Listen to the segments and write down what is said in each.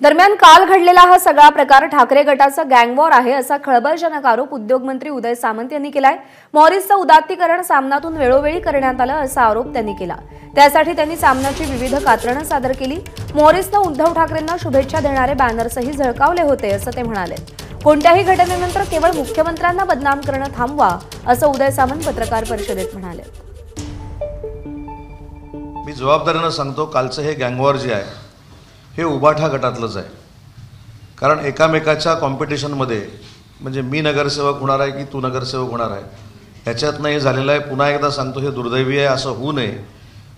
दरम्यान काल घडलेला हा सगळा प्रकार ठाकरे गटाचा गँगवॉर आहे असा खळबळजनक आरोप उद्योगमंत्री उदय सामंत यांनी केलाय. मॉरिसचं उदात्तीकरण सामनातून वेळोवेळी करण्यात आलं असा आरोप त्यांनी केला. त्यासाठी त्यांनी सामनाची विविध कात्रणं सादर केली. मॉरिसनं उद्धव ठाकरेंना शुभेच्छा देणारे बॅनर्सही झळकावले होते असं ते म्हणाले. कोणत्याही घटनेनंतर केवळ मुख्यमंत्र्यांना बदनाम करणं थांबवा असं उदय सामंत पत्रकार परिषदेत म्हणाले. मी जबाबदारीनं सांगतो कालचं हे गँगवॉर जे आहे हे उबाठा गटातलंच आहे. कारण एकामेकाच्या कॉम्पिटिशनमध्ये म्हणजे मी नगरसेवक होणार आहे की तू नगरसेवक होणार आहे ह्याच्यातनं हे झालेलं आहे. पुन्हा एकदा सांगतो हे दुर्दैवी आहे असं होऊ नये.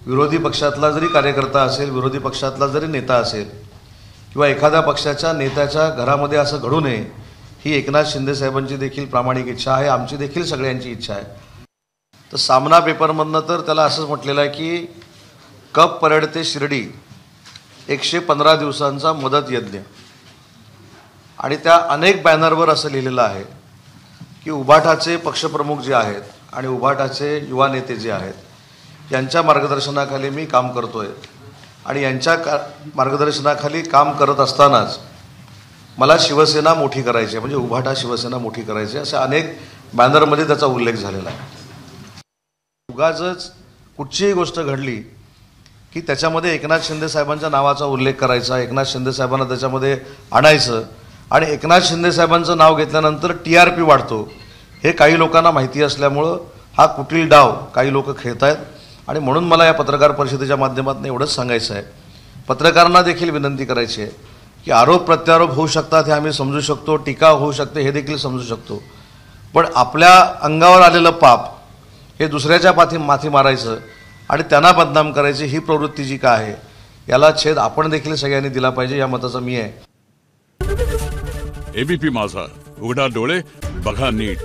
विरोधी पक्षातला जरी कार्यकर्ता असेल विरोधी पक्षातला जरी नेता असेल किंवा एखाद्या पक्षाच्या नेत्याच्या घरामध्ये असं घडू नये ही एकनाथ शिंदे साहेबांची देखील प्रामाणिक इच्छा आहे आमची देखील सगळ्यांची इच्छा आहे. तर सामना पेपरमधनं तर त्याला असंच म्हटलेलं आहे की कप परडते शिर्डी एकशे पंधरा दिवसांचा मदत यज्ञ. आणि त्या अनेक बॅनरवर असं लिहिलेलं आहे की उभाटाचे पक्षप्रमुख जे आहेत आणि उभाटाचे युवा नेते जे आहेत यांच्या मार्गदर्शनाखाली मी काम करतोय. आणि यांच्या का मार्गदर्शनाखाली काम करत असतानाच मला शिवसेना मोठी करायची आहे म्हणजे उभाटा शिवसेना मोठी करायची आहे असे अनेक बॅनरमध्ये त्याचा उल्लेख झालेला आहे. उगाचच कुठचीही गोष्ट घडली की त्याच्यामध्ये एकनाथ शिंदे साहेबांच्या नावाचा उल्लेख करायचा एकनाथ शिंदे साहेबांना त्याच्यामध्ये आणायचं आणि एकनाथ शिंदे साहेबांचं नाव घेतल्यानंतर टी आर पी वाढतो. हे काही लोकांना माहिती असल्यामुळं हा कुटील डाव काही लोक खेळत आहेत आणि म्हणून मला या पत्रकार परिषदेच्या माध्यमातून एवढंच सांगायचं आहे. पत्रकारांना देखील विनंती करायची आहे की आरोप प्रत्यारोप होऊ शकतात हे आम्ही समजू शकतो टीका होऊ शकते हे देखील समजू शकतो. पण आपल्या अंगावर आलेलं पाप हे दुसऱ्याच्या पाठी माथी मारायचं आणि त्यांना बदनाम करायची ही प्रवृत्ती जी काय आहे याला छेद आपण देखील सगळ्यांनी दिला पाहिजे या मताचा मी आहे. एबीपी माझा. उघडा डोळे बघा नीट.